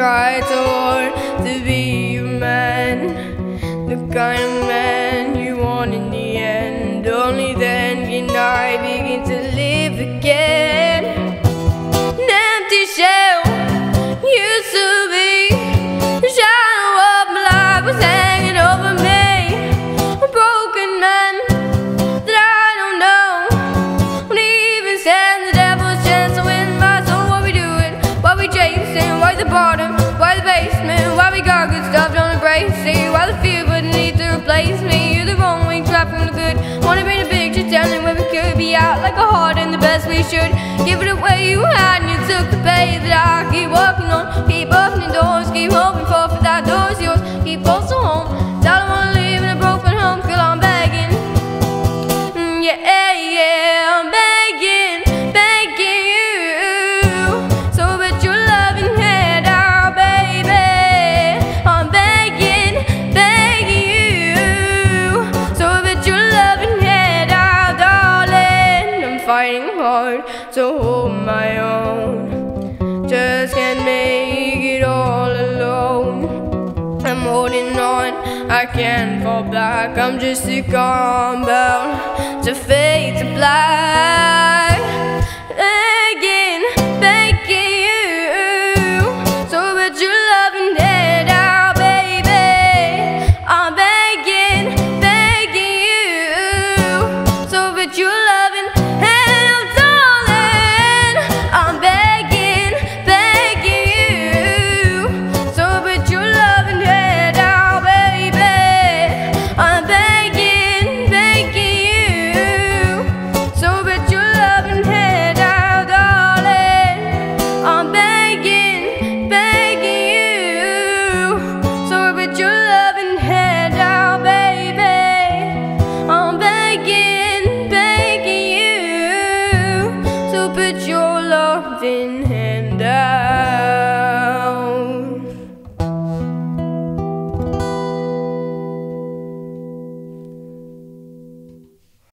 try so hard to be a man, the kind of man you want in the end. Need to replace me? You're the wrong way, from the good. Wanna paint a picture, telling where we could be out like a heart and the best we should. Give it away you had, and you took the pay that I keep walking on. Keep opening doors, keep hoping for, for that door's yours. Keep close fighting hard to hold my own. Just can't make it all alone. I'm holding on, I can't fall back. I'm just a calm bound to fade to black.